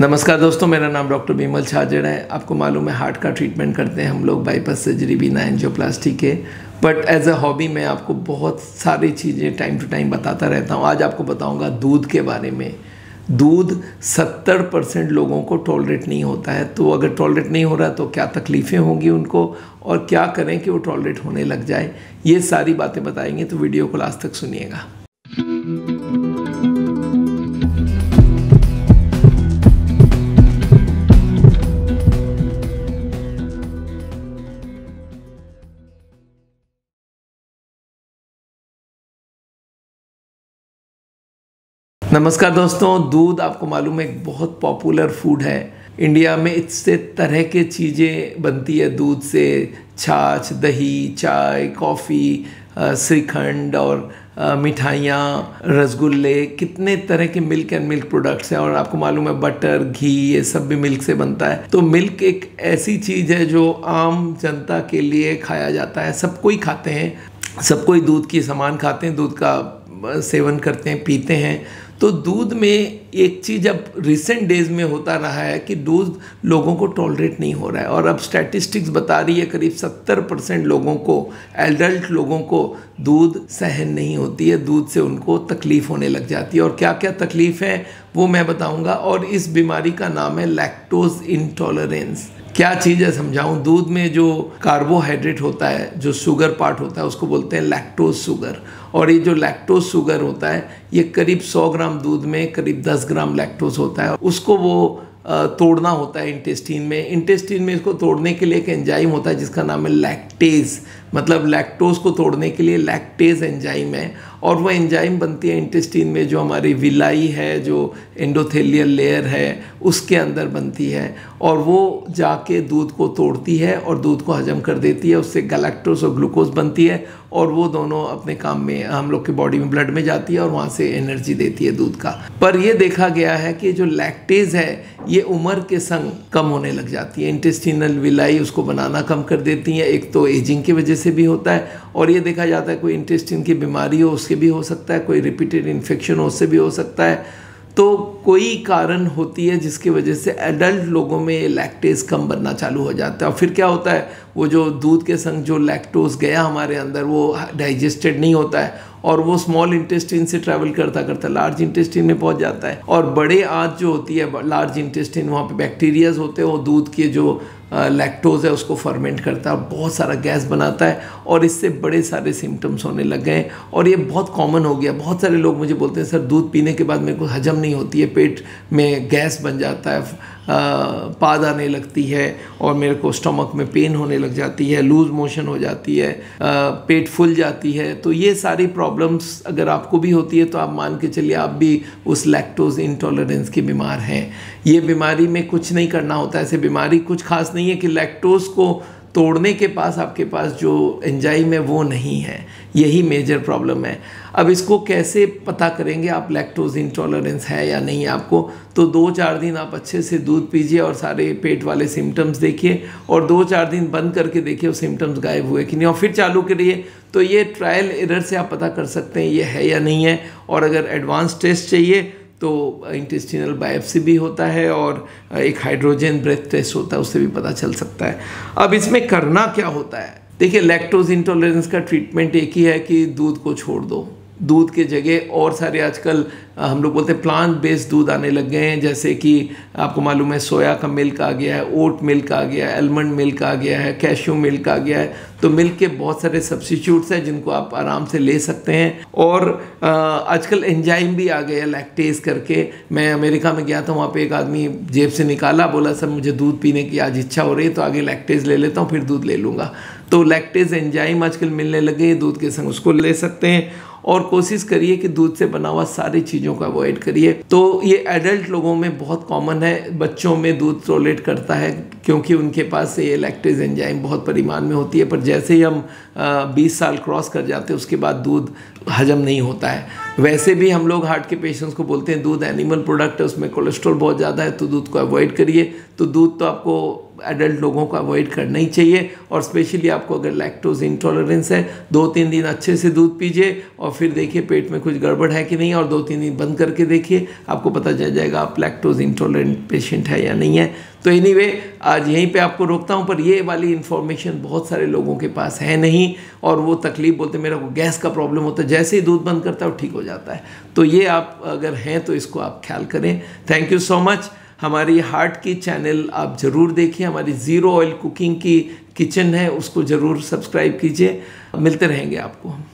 नमस्कार दोस्तों, मेरा नाम डॉक्टर बीमल छाजड़ है। आपको मालूम है, हार्ट का ट्रीटमेंट करते हैं हम लोग बाईपास सर्जरी बिना एंजियोप्लास्टी के। बट एज अ हॉबी मैं आपको बहुत सारी चीज़ें टाइम टू टाइम बताता रहता हूँ। आज आपको बताऊँगा दूध के बारे में। दूध 70 परसेंट लोगों को टॉलरेट नहीं होता है। तो अगर टॉलरेट नहीं हो रहा तो क्या तकलीफ़ें होंगी उनको? और क्या करें कि वो टॉलरेट होने लग जाए? ये सारी बातें बताएँगे तो वीडियो को लास्ट तक सुनिएगा। नमस्कार दोस्तों, दूध आपको मालूम है एक बहुत पॉपुलर फ़ूड है। इंडिया में इससे तरह के चीज़ें बनती है, दूध से। छाछ, दही, चाय कॉफ़ी श्रीखंड और मिठाइयाँ, रसगुल्ले, कितने तरह के मिल्क एंड मिल्क प्रोडक्ट्स हैं। और आपको मालूम है बटर घी, ये सब भी मिल्क से बनता है। तो मिल्क एक ऐसी चीज़ है जो आम जनता के लिए खाया जाता है। सब कोई खाते हैं, सब कोई दूध की सामान खाते हैं, दूध का सेवन करते हैं, पीते हैं। तो दूध में एक चीज़ अब रिसेंट डेज़ में होता रहा है कि दूध लोगों को टॉलरेट नहीं हो रहा है। और अब स्टैटिस्टिक्स बता रही है, करीब सत्तर परसेंट लोगों को एडल्ट लोगों को दूध सहन नहीं होती है, दूध से उनको तकलीफ़ होने लग जाती है। और क्या क्या तकलीफ़ है, वो मैं बताऊँगा। और इस बीमारी का नाम है लैक्टोज इंटॉलरेंस क्या चीज़ है समझाऊं? दूध में जो कार्बोहाइड्रेट होता है, जो शुगर पार्ट होता है, उसको बोलते हैं लैक्टोज शुगर और ये जो लैक्टोज शुगर होता है, ये करीब 100 ग्राम दूध में, करीब 10 ग्राम लैक्टोज होता है. उसको वो तोड़ना होता है इंटेस्टीन में। इंटेस्टीन में इसको तोड़ने के लिए एक एंजाइम होता है जिसका नाम है लैक्टेज मतलब लैक्टोज को तोड़ने के लिए लैक्टेज एंजाइम है और वो एंजाइम बनती है इंटेस्टीन में, जो हमारी विलाई है, जो एंडोथेलियल लेयर है, उसके अंदर बनती है और वो जाके दूध को तोड़ती है और दूध को हजम कर देती है। उससे गैलेक्टोज और ग्लूकोज बनती है और वो दोनों अपने काम में, हम लोग के बॉडी में ब्लड में जाती है और वहाँ से एनर्जी देती है दूध का। पर ये देखा गया है कि जो लैक्टेज है, ये उम्र के संग कम होने लग जाती है। इंटेस्टिनल विलाई उसको बनाना कम कर देती हैं। एक तो एजिंग की वजह से भी होता है और ये देखा जाता है कोई इंटेस्टिन की बीमारी हो, उसके भी हो सकता है, कोई रिपीटेड इन्फेक्शन हो, उससे भी हो सकता है। तो कोई कारण होती है जिसकी वजह से एडल्ट लोगों में लैक्टेज कम बनना चालू हो जाता है। और फिर क्या होता है? वो जो दूध के संग जो लैक्टोज गया हमारे अंदर, वो डाइजेस्टेड नहीं होता है और वो स्मॉल इंटेस्टिन से ट्रैवल करता करता लार्ज इंटेस्टिन में पहुँच जाता है। और बड़े आँच जो होती है लार्ज इंटेस्टिन वहाँ पे बैक्टीरियाज होते हैं, वो दूध के जो लैक्टोज है, उसको फर्मेंट करता है, बहुत सारा गैस बनाता है और इससे बड़े सारे सिम्टम्स होने लग गए और ये बहुत कॉमन हो गया। बहुत सारे लोग मुझे बोलते हैं, सर, दूध पीने के बाद मेरे को हजम नहीं होती है, पेट में गैस बन जाता है पाद आने लगती है और मेरे को स्टमक में पेन होने लग जाती है लूज मोशन हो जाती है पेट फूल जाती है। तो ये सारी प्रॉब्लम्स अगर आपको भी होती है तो आप मान के चलिए आप भी उस लैक्टोज इंटॉलरेंस की बीमार हैं। ये बीमारी में कुछ नहीं करना होता, ऐसे बीमारी कुछ खास नहीं है कि लैक्टोज को तोड़ने के पास, आपके पास जो एंजाइम है, वो नहीं है। यही मेजर प्रॉब्लम है। अब इसको कैसे पता करेंगे आप लैक्टोज इंटॉलरेंस है या नहीं आपको? तो दो चार दिन आप अच्छे से दूध पीजिए और सारे पेट वाले सिम्टम्स देखिए और दो चार दिन बंद करके देखिए वो सिम्टम्स गायब हुए कि नहीं। और फिर चालू करिए। तो ये ट्रायल एरर से आप पता कर सकते हैं ये है या नहीं है। और अगर एडवांस टेस्ट चाहिए तो इंटेस्टिनल बायोप्सी भी होता है और एक हाइड्रोजन ब्रेथ टेस्ट होता है, उससे भी पता चल सकता है। अब इसमें करना क्या होता है? देखिए लैक्टोज इंटॉलरेंस का ट्रीटमेंट एक ही है कि दूध को छोड़ दो। दूध के जगह और सारे आजकल हम लोग बोलते हैं प्लांट बेस्ड दूध आने लग गए हैं। जैसे कि आपको मालूम है, सोया का मिल्क आ गया है ओट मिल्क आ गया है एलमंड मिल्क आ गया है कैश्यू मिल्क आ गया है। तो मिल्क के बहुत सारे सब्सिट्यूट्स हैं जिनको आप आराम से ले सकते हैं। और आजकल एंजाइम भी आ गया हैं लैक्टेज करके। मैं अमेरिका में गया था, वहाँ पर एक आदमी जेब से निकाला, बोला, सर, मुझे दूध पीने की आज इच्छा हो रही है तो आगे लैक्टेज ले लेता हूँ, फिर दूध ले लूँगा। तो लैक्टेज एंजाइम आजकल मिलने लगे दूध के संग उसको ले सकते हैं। और कोशिश करिए कि दूध से बना हुआ सारी चीज़ों को अवॉइड करिए। तो ये एडल्ट लोगों में बहुत कॉमन है। बच्चों में दूध टोलेट करता है क्योंकि उनके पास ये लैक्टेज एंजाइम बहुत परिमाण में होती है। पर जैसे ही हम बीस साल क्रॉस कर जाते हैं, उसके बाद दूध हजम नहीं होता है। वैसे भी हम लोग हार्ट के पेशेंट्स को बोलते हैं, दूध एनिमल प्रोडक्ट है, उसमें कोलेस्ट्रॉल बहुत ज़्यादा है तो दूध को अवॉइड करिए। तो दूध तो आपको एडल्ट लोगों को अवॉइड करना ही चाहिए और स्पेशली आपको अगर लैक्टोज इंटॉलरेंस है दो तीन दिन अच्छे से दूध पीजिए और फिर देखिए पेट में कुछ गड़बड़ है कि नहीं और दो तीन दिन बंद करके देखिए आपको पता चल जाएगा आप लैक्टोज इंटॉलरेंट पेशेंट है या नहीं है। तो एनी anyway, आज यहीं पे आपको रोकता हूँ पर ये वाली इन्फॉर्मेशन बहुत सारे लोगों के पास है नहीं और वो तकलीफ़ बोलते मेरा को गैस का प्रॉब्लम होता है जैसे ही दूध बंद करता है वो ठीक हो जाता है। तो ये आप अगर हैं तो इसको आप ख्याल करें। थैंक यू सो मच हमारी हार्ट की चैनल आप ज़रूर देखिए, हमारी ज़ीरो ऑयल कुकिंग की किचन है, उसको ज़रूर सब्सक्राइब कीजिए। मिलते रहेंगे आपको हम।